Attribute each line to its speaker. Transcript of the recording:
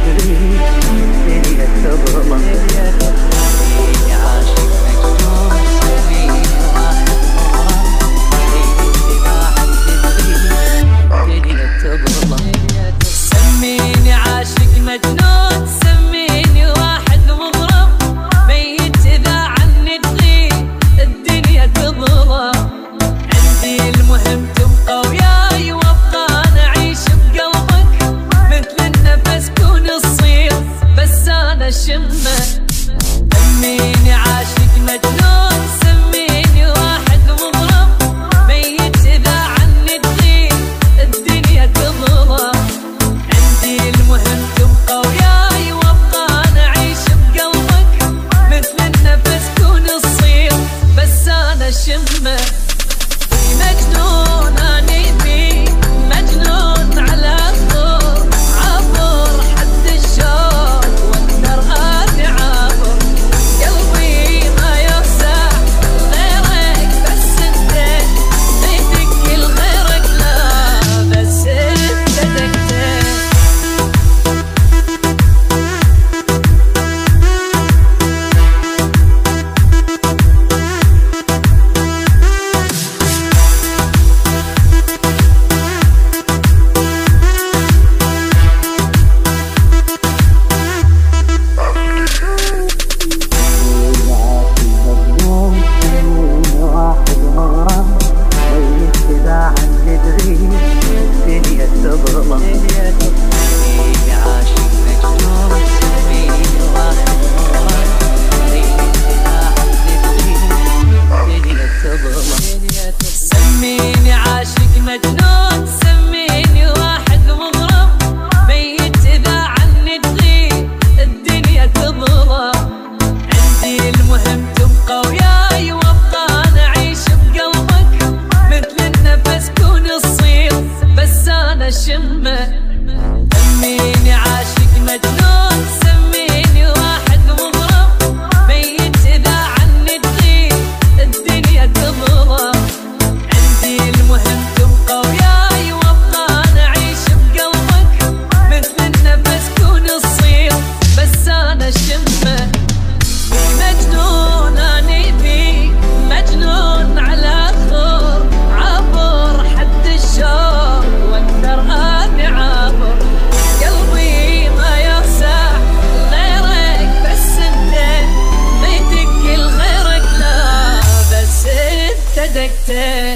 Speaker 1: Seni de sabah انا شمك مجنون Yeah.